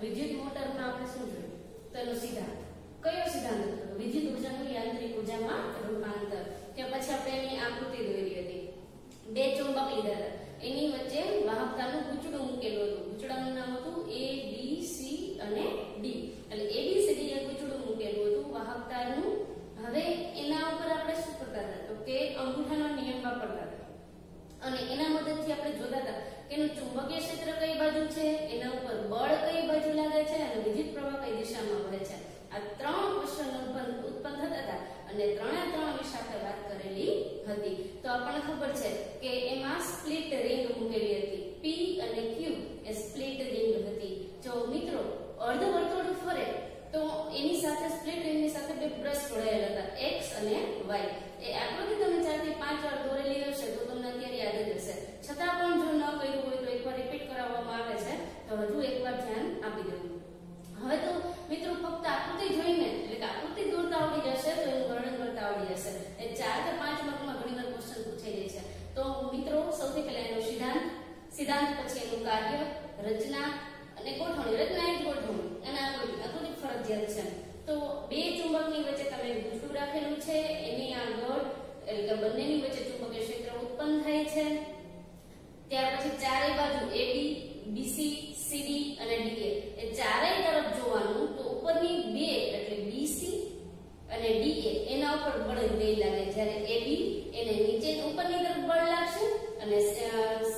વિદ્યુત મોટરમાં આપણે શું જોયું? તો એનો કયો સિદ્ધાંત વિદ્યુત ઉર્જાનું યાંત્રિક ઉર્જામાં રૂપાંતર. કે પછી આપણે એની આકૃતિ દોરી હતી. બે ચુંબક લીધા હતા. એની વચ્ચે વાહકતાનું ગૂંચડું મૂકેલું હતું. ગૂંચડાનું નામ હતું એ બી સી અને ડી એટલે એ બી સી ડી એ ગૂંચડું મૂકેલું હતું. વાહકતાનું હવે એના ઉપર આપણે શું કરતા હતા? તો કે અંગૂઠાનો નિયમ વાપરતા હતા. અને એના મદદથી આપણે જોતા હતા એનું ચુંબકીય ક્ષેત્ર કઈ બાજુ છે? એના ઉપર બળ કઈ બાજુ લાગે છે? અને વિદ્યુત પ્રવાહ કઈ દિશામાં વહે છે? આ ત્રણ ક્વેશ્ચન ઉત્પન્ન થતા હતા અને ત્રણે ત્રણ વિશે આપણે વાત કરેલી હતી. તો આપણને ખબર છે કે એમાં સ્પ્લિટ રિંગ મૂકેલી હતી પી અને ક્યુ એ સ્પ્લિટ રિંગ હતી જો મિત્રો અર્ધ વર્તુળ ફરે તો એની સાથે સ્પ્લિટ રિંગની સાથે બે બ્રશ જોડાયેલા હતા એક્સ અને વાય એ આકૃતિ તમે ચારથી પાંચ વાર દોરેલી હશે તો તમને અત્યારે યાદ જ હશે છતાં પણ જો ન કર્યું હોય તો એકવાર રિપીટ કરાવવામાં આવે છે તો હજુ એકવાર ધ્યાન આપી દેવું હવે તો મિત્રો ફક્ત આકૃતિ જોઈને એટલે કે આકૃતિ દોરતા આવડી જશે તો એનું વર્ણન કરતા આવડી જશે એ ચાર કે પાંચ માર્કમાં ઘણી વાર ક્વેશ્ચન પૂછાઈ જાય છે તો મિત્રો સૌથી પહેલા એનો સિદ્ધાંત સિદ્ધાંત પછી એનું કાર્ય, રચના અને ગોઠવણી રચના એ ગોઠવણી અને આકૃતિ આકૃતિ ફરજિયાત છે. તો બે ચુંબકની વચ્ચે તમે ગૂંચડું રાખેલું છે, એની આગળ, એટલે કે બંનેની વચ્ચે ચુંબકીય ક્ષેત્ર ઉત્પન્ન થાય છે. ત્યાર પછી ચારે બાજુ એડી બીસી સીડી અને ડીએ એ ચારેય તરફ જોવાનું તો ઉપરની બે, એટલે બીસી અને ડીએ એના ઉપર બળ બે લાગે. જ્યારે એબી એને નીચે ઉપરની તરફ અને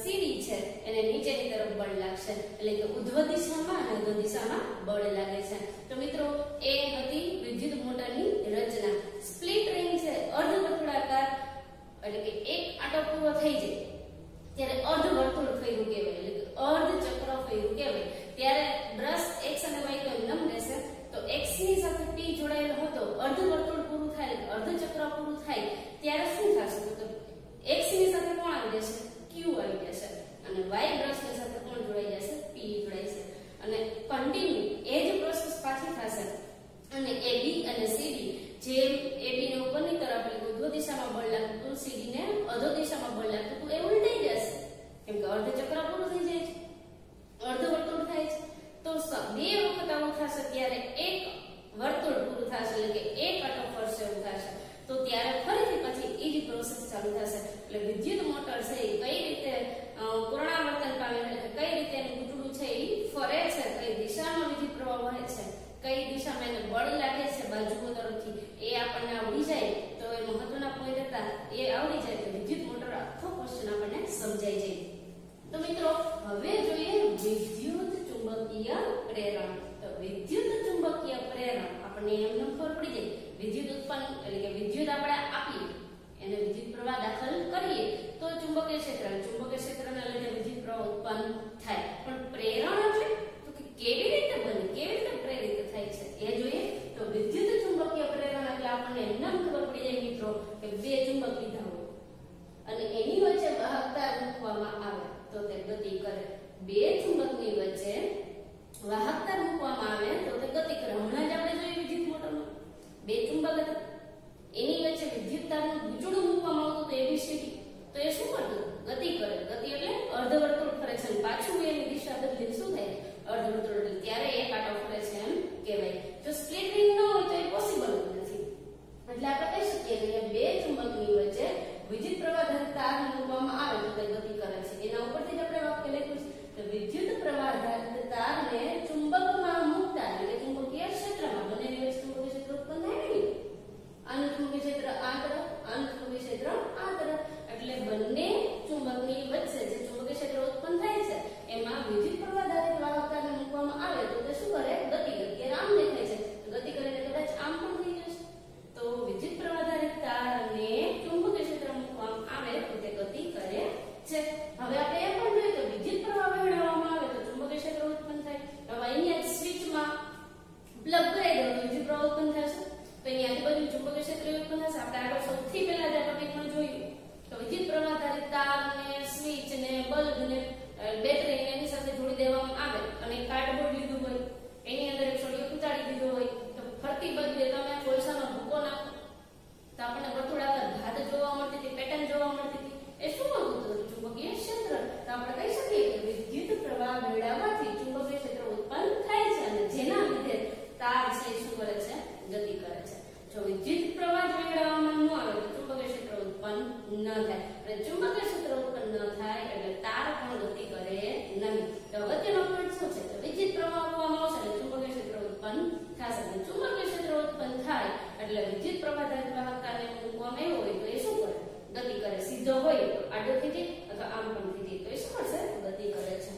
સીડી છે. એને નીચેની તરફ બળ લાગશે. એટલે કે ઉધ્વ દિશામાં અને ઉધ્વ દિશામાં બળ લાગે છે. તો મિત્રો, એ હતી વિદ્યુત મોટરની રચના. સ્પ્લિટ રિંગ છે, અર્ધ વર્તુળાકાર એટલે કે એક આટો પૂરો થઈ જાય. ત્યારે અર્ધ વર્તુળ ફર્યું કહેવાય. એટલે કે અર્ધ ચક્ર ફર્યું કહેવાય. ત્યારે બ્રશ x અને y તો લંબ રહેશે. તો x ની સાથે p જોડાયેલો હતો. અર્ધ વર્તુળ પૂરું થાય, એટલે અર્ધ ચક્ર પૂરું થાય. ત્યારે શું થશે? તો x ની સાથે કોણ આવી જશે? Q આવી જશે. અને y બ્રશની સાથે કોણ જોડાઈ જશે? P જોડાઈ છે અને કન્ટિન્યુ એ જ પ્રોસેસ પાછી થશે. અને AB અને CD જે AB ને ઉપરની તરફ ઉર્ધ્વ દિશામાં બળ લાગતું હતું CD ને અધો દિશામાં બળ લાગતું હતું, એ ઉલટાઈ જશે. કેમ કે અર્ધ પૂરું થઈ જાય છે. અર્ધ વર્તુળ થાય છે. તો બે વખત આવું થશે ત્યારે એક વર્તુળ પૂરું થશે, એટલે કે એક આટો ફરશે એવું થશે તો ત્યારે ફરીથી પછી એ જ પ્રોસેસ ચાલુ થશે એટલે વિદ્યુત મોટર છે એ કઈ રીતે અ, પુનરાવર્તન પામે છે એટલે કે કઈ રીતે એનું ગુંચડું છે એ ફરે છે કઈ દિશામાં વિદ્યુત પ્રવાહ વહે છે કઈ દિશામાં એને બળ લાગે છે બાજુઓ તરફથી એ આપણને આવડી જાય, તો એ મહત્વના પોઈન્ટ હતા, એ આવડી જાય તો વિદ્યુત મોટર આખો ક્વેશ્ચન આપણને સમજાઈ જાય. તો મિત્રો, હવે જોઈએ વિદ્યુત ચુંબકીય પ્રેરણ. તો વિદ્યુત ચુંબકીય પ્રેરણ, આપણને એમને ખબર પડી જાય, વિદ્યુત ઉત્પન્ન એટલે કે વિદ્યુત આપણે આપીએ, એને વિદ્યુત પ્રવાહ દાખલ કરીએ, તો ચુંબકીય ક્ષેત્ર, ચુંબકીય ક્ષેત્રને લઈને વિદ્યુત પ્રવાહ ઉત્પન્ન થાય. પણ પ્રેરણ એટલે તો કે કેવી રીતે બને કેવી રીતે પ્રેરિત થાય છે એ જોઈએ તો વિદ્યુત ચુંબકીય પ્રેરણ એટલે આપણને એમને ખબર પડી જાય મિત્રો કે બે ચુંબક લીધા હોય અને એની વચ્ચે વાહકતા મૂકવામાં આવે તો તે ગતિ કરે બે ચુંબકની વચ્ચે વાહકતા ચુંબકીય ક્ષેત્ર ઉત્પન્ન ન થાય એટલે તાર પણ ગતિ કરે નહીં તો અગત્યનો પોઈન્ટ શું છે તો વિદ્યુત પ્રવાહ આપવામાં આવશે એટલે ચુંબકીય ક્ષેત્ર ઉત્પન્ન થશે અને ચુંબકીય ક્ષેત્ર ઉત્પન્ન થાય એટલે વિદ્યુત પ્રવાહ ધારિત વાહકતાને મૂકવામાં આવ્યો હોય તો એ શું કરે ગતિ કરે સીધો હોય આડો થઈ અથવા આમ પણ થઈ તો એ શું કરશે ગતિ કરે છે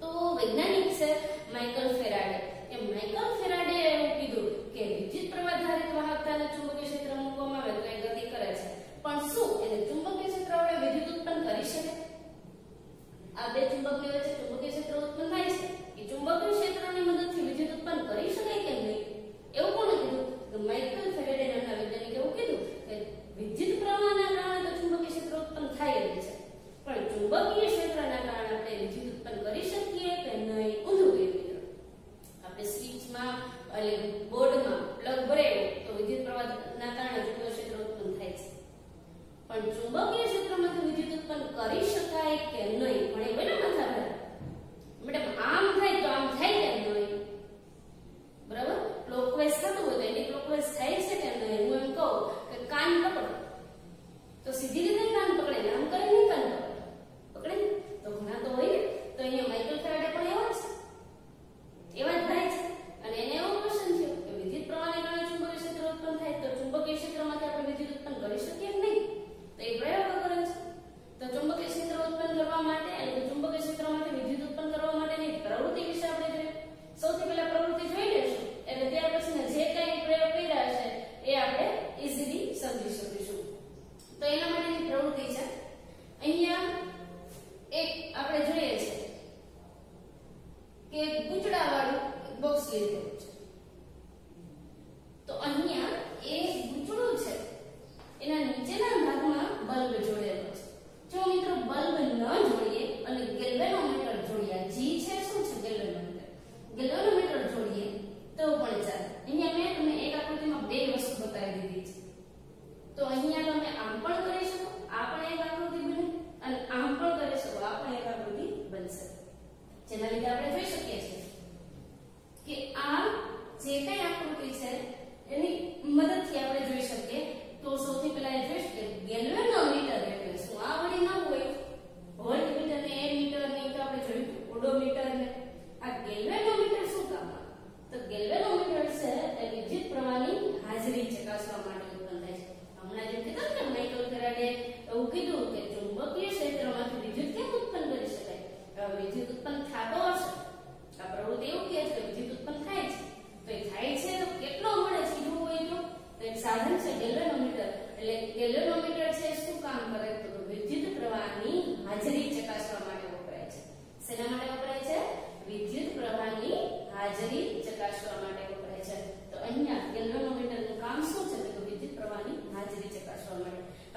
તો વૈજ્ઞાનિક છે, Michael Faraday. adetunda privatizada. Amen.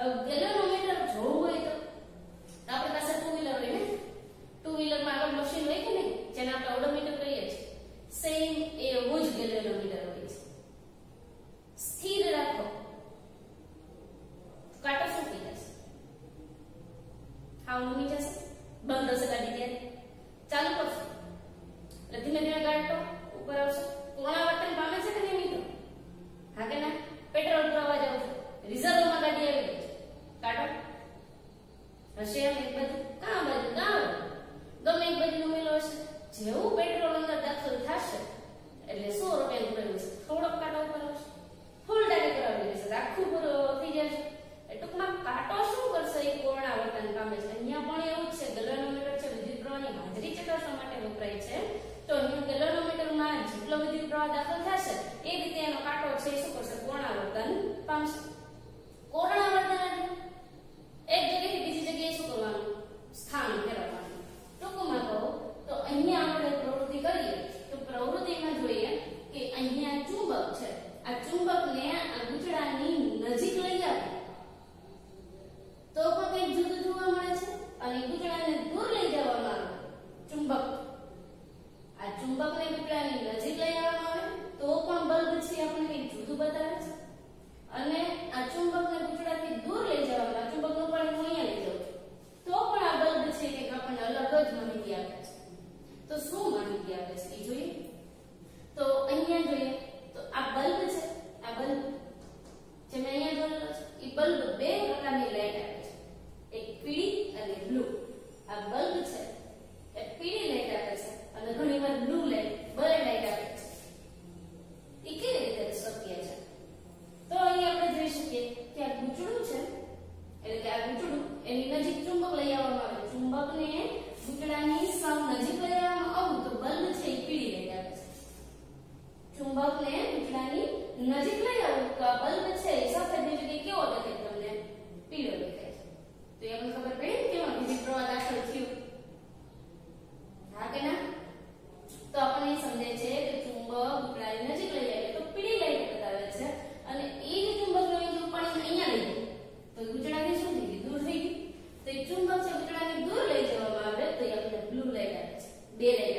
માટે હવે Did it.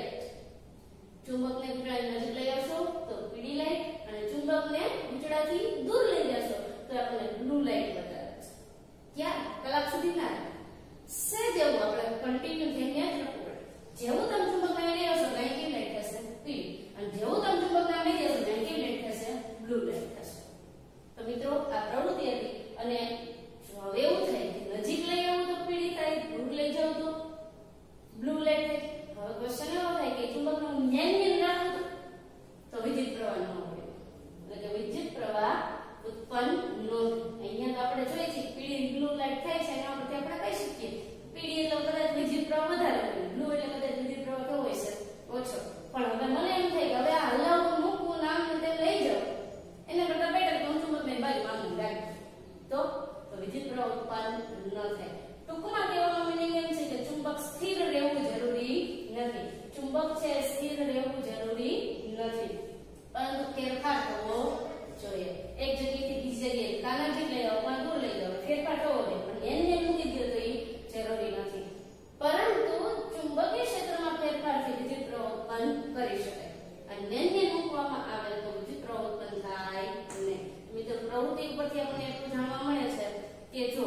ઉત્પન્ન કરી શકાય. અન્યને મૂકવામાં આવે તો બીજી પ્રવૃત્તિ થાય નહીં. મિત્રો, પ્રવૃત્તિ ઉપરથી આપણે એટલું જાણવા મળે છે કે જો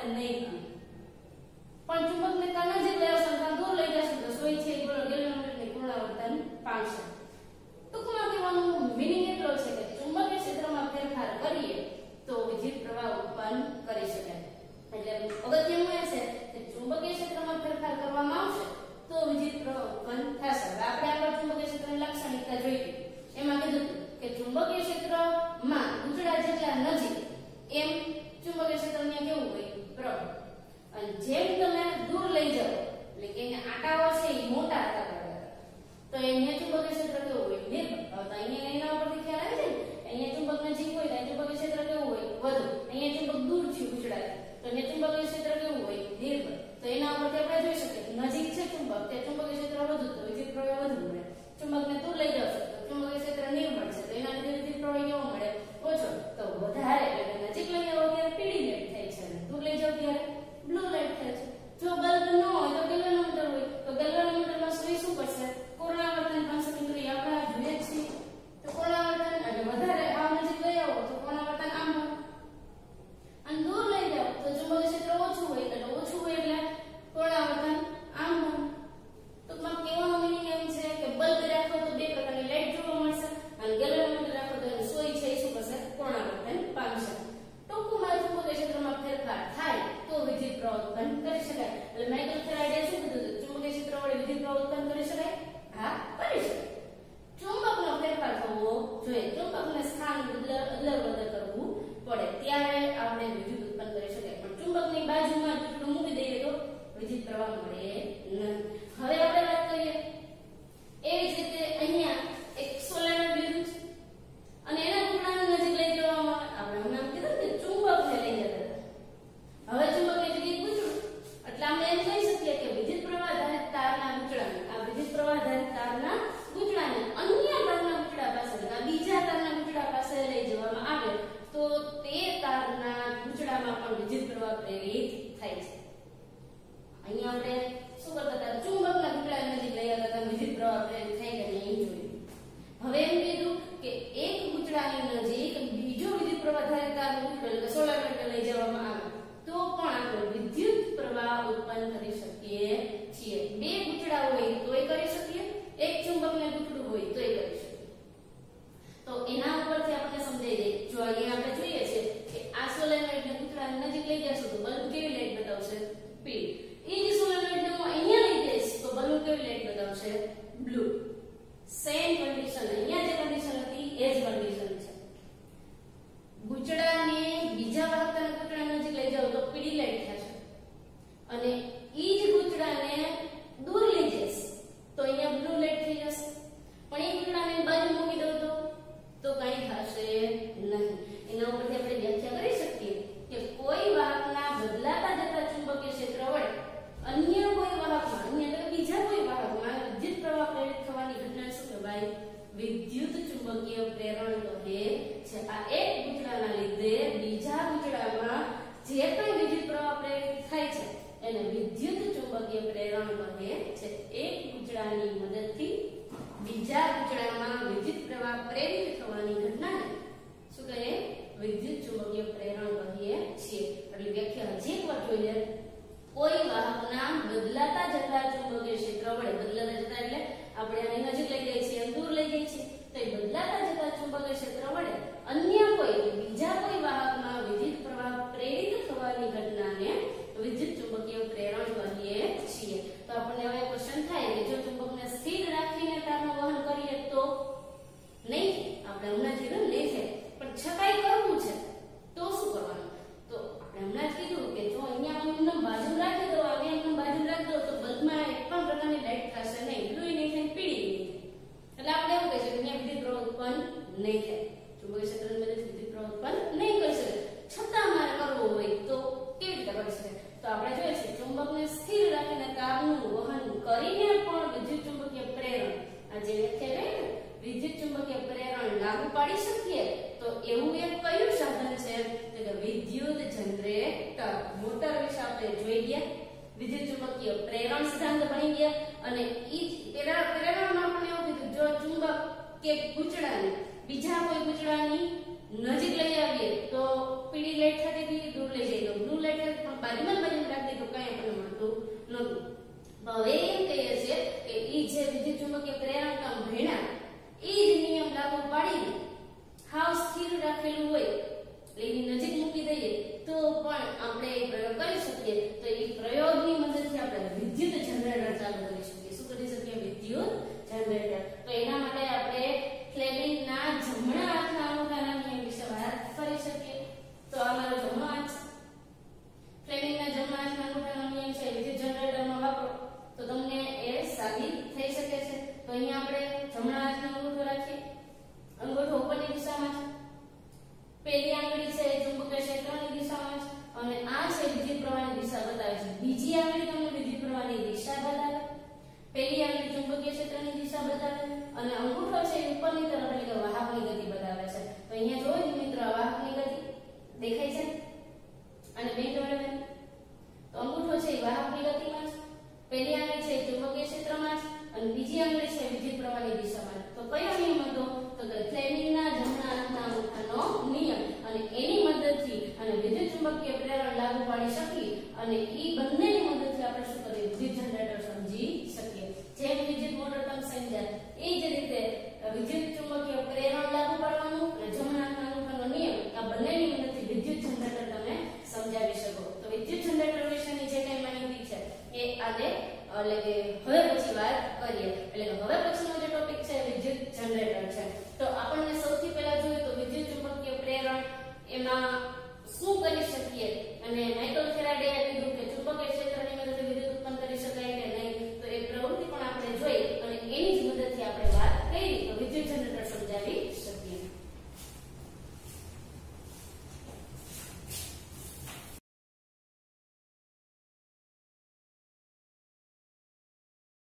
આપણે નહીં પણ ચુંબકને કાના જે ગયા સંતાન દૂર લઈ જશે તો સોય છે ઇક્વલ ગેલેનોમીટરની પુનરાવર્તન પામશે ટૂંકમાં કહેવાનું મીનિંગ એટલો છે કે ચુંબકીય ક્ષેત્રમાં ફેરફાર કરીએ તો વિદ્યુત પ્રવાહ ઉત્પન્ન કરી શકાય એટલે અગત્યનું એ છે કે ચુંબકીય ક્ષેત્રમાં ફેરફાર કરવામાં આવશે તો વિદ્યુત પ્રવાહ ઉત્પન્ન થશે. હવે આપણે આગળ ચુંબકીય ક્ષેત્રની લાક્ષણિકતા જોઈએ એમાં કીધું કે ચુંબકીય ક્ષેત્રમાં ઉચડા જેટલા નજીક, એમ ચુંબકીય ક્ષેત્રમાં કેવું હોય? અને જેમ તમે દૂર લઈ જાઓ, એટલે કે આટાઓ છે એ મોટા આટા તો એ નેચું બગડશે તો કેવું હોય gradué, આપણે જોઈએ છીએ, ચુંબકને સ્થિર રાખીને તારનું વહન કરીને પણ વિદ્યુત ચુંબકીય પ્રેરણ, આ જે રહી ને, વિદ્યુત ચુંબકીય પ્રેરણ લાગુ પાડી શકીએ, તો એવું એક કયું સાધન છે? કે વિદ્યુત જનરેટર, મોટર વિશે આપણે જોઈ ગયા, વિદ્યુત ચુંબકીય પ્રેરણ સિદ્ધાંત ભણી ગયા, અને ઈ પ્રેરણમાં પણ એવું કીધું, જો ચુંબક કે પૂંછડાને, બીજા કોઈ પૂંછડાની નજીક લઈ આવીએ તો પીળી લાઈટ થતી હતી દૂર લઈ જઈએ તો બ્લુ લાઈટ થતી પણ બાજુમાં બાજુમાં રાખી દઈએ તો કાંઈ આપણને મળતું નહોતું. હવે એમ કહીએ છીએ કે ઈ જે વિદ્યુત ચુંબકીય પ્રેરણ કામ ભણ્યા, ઈ જ નિયમ લાગુ પાડીને હાવ સ્થિર રાખેલું હોય એટલે એની નજીક મૂકી દઈએ તો પણ આપણે એ પ્રયોગ કરી શકીએ તો એ પ્રયોગની મદદથી આપણે વિદ્યુત જનરેટર ચાલુ કરી શકીએ શું કરી શકીએ વિદ્યુત જનરેટર તો એના માટે આપણે ફ્લેમિંગના જમણા હાથના અંગૂઠાના નિયમ વિશે વાત કરી શકીએ તો આ મારો જમણો હાથ છે ફ્લેમિંગના જમણા હાથના અંગૂઠાનો નિયમ છે વિદ્યુત જનરેટરમાં વાપરો તો તમને એ સાબિત થઈ શકે છે તો અહીંયા આપણે જમણા હાથનો અંગૂઠો રાખીએ અંગૂઠો ઉપરની દિશામાં છે પહેલી આંગળી છે એ ચુંબકીય ક્ષેત્રની દિશામાં છે અને આ છે વિદ્યુત પ્રવાહની દિશા બતાવે છે બીજી આંગળી તમને વિદ્યુત પ્રવાહની દિશા બતાવે પહેલી આંગળી ચુંબકીય ક્ષેત્રની દિશા બતાવે, અને અંગૂઠો છે ઉપરની તરફ એટલે કે વાહકની ગતિ બતાવે છે. તો અહીંયા જોયું મિત્રો વાહકની ગતિ દેખાય છે? અને બે જોડે તો અંગૂઠો છે એ વાહકની ગતિમાં છે પહેલી આંગળી છે ચુંબકીય ક્ષેત્રમાં અને બીજી આંગળી છે વિદ્યુત પ્રવાહની દિશામાં તો કયો નિયમ હતો? તો કે ફ્લેમિંગના જમણા હાથના અંગૂઠાનો નિયમ, અને એની મદદથી અને વિદ્યુત ચુંબકીય પ્રેરણ લાગુ પાડી શકી અને